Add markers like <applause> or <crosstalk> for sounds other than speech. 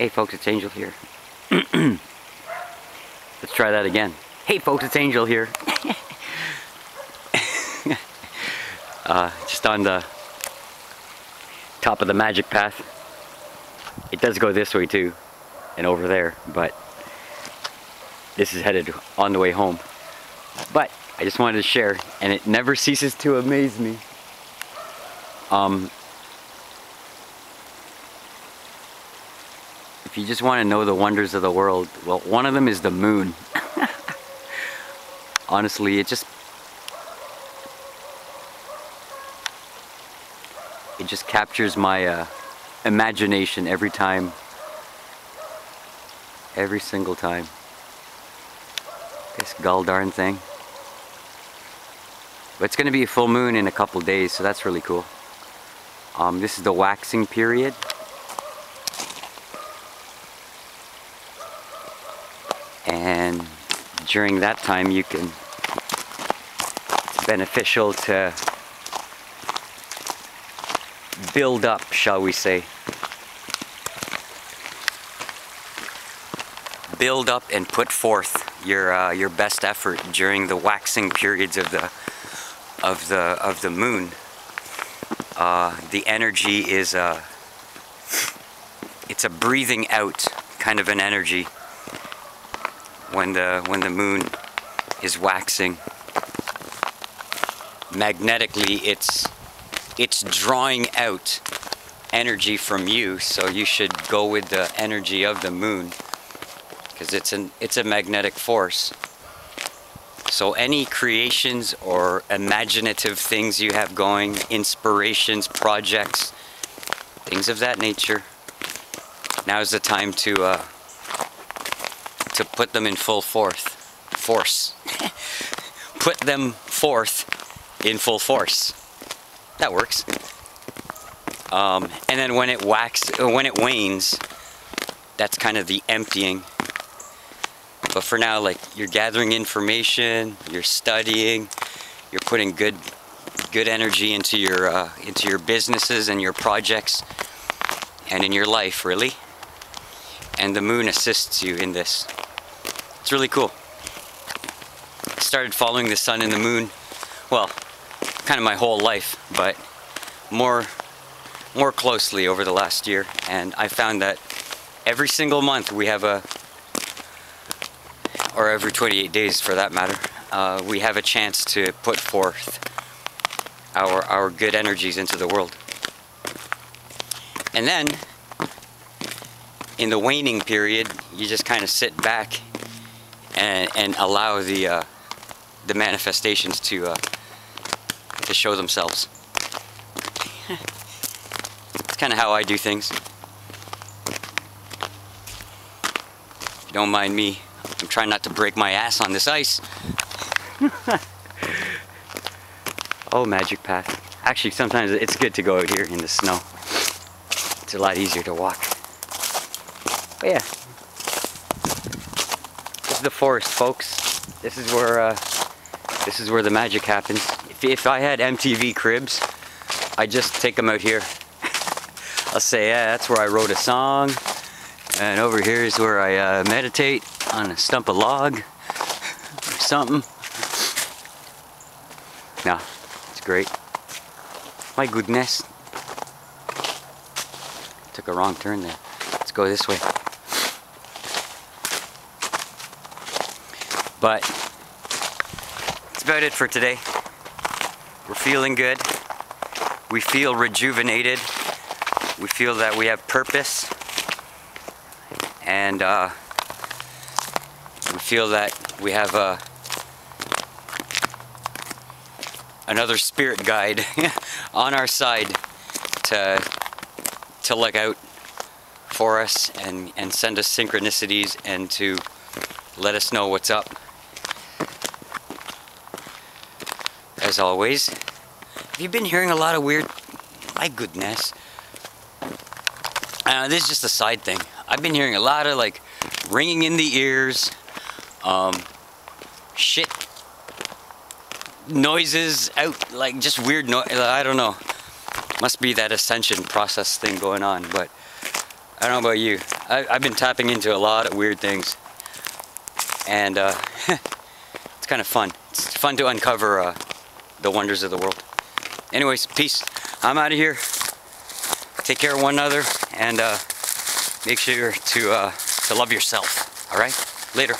Hey folks, it's Angel here. <clears throat> Let's try that again. Hey folks, it's Angel here. <laughs> uh, just on the top of the magic path. It does go this way too, and over there, but this is headed on the way home. But I just wanted to share, and it never <laughs> ceases to amaze me. Um, if you just want to know the wonders of the world, well, one of them is the moon. <laughs> Honestly, it just it just captures my uh, imagination every time, every single time. This gull darn thing. But it's going to be a full moon in a couple days, so that's really cool. Um, this is the waxing period. And during that time you can it's beneficial to build up shall we say. Build up and put forth your uh, your best effort during the waxing periods of the of the of the moon. Uh, the energy is a it's a breathing out kind of an energy when the when the moon is waxing. Magnetically it's it's drawing out energy from you so you should go with the energy of the moon because it's an it's a magnetic force. So any creations or imaginative things you have going inspirations projects things of that nature now is the time to uh, to put them in full force. Force. <laughs> put them forth in full force. That works. Um, and then when it wax, uh, when it wanes, that's kind of the emptying. But for now, like you're gathering information, you're studying, you're putting good, good energy into your uh, into your businesses and your projects, and in your life, really. And the moon assists you in this. It's really cool. Started following the sun and the moon, well, kind of my whole life, but more, more closely over the last year. And I found that every single month we have a, or every 28 days for that matter, uh, we have a chance to put forth our, our good energies into the world. And then, in the waning period, you just kind of sit back and, and allow the uh, the manifestations to uh, to show themselves. it's kind of how I do things. If you don't mind me, I'm trying not to break my ass on this ice. <laughs> oh, magic path. Actually, sometimes it's good to go out here in the snow. It's a lot easier to walk. But yeah, the forest, folks. This is where uh, this is where the magic happens. If, if I had MTV cribs, I'd just take them out here. <laughs> I'll say, yeah, that's where I wrote a song. And over here is where I uh, meditate on a stump of log or something. Nah, it's great. My goodness. Took a wrong turn there. Let's go this way. But that's about it for today. We're feeling good. We feel rejuvenated. We feel that we have purpose. And uh, we feel that we have uh, another spirit guide <laughs> on our side to to look out for us and, and send us synchronicities and to let us know what's up. Always. Have you been hearing a lot of weird... My goodness. Uh, this is just a side thing. I've been hearing a lot of like ringing in the ears, um, shit noises out, like just weird noise. I don't know. Must be that ascension process thing going on, but I don't know about you. I, I've been tapping into a lot of weird things, and uh, <laughs> it's kind of fun. It's fun to uncover uh, the wonders of the world. Anyways, peace. I'm out of here. Take care of one another, and uh, make sure to uh, to love yourself. All right. Later.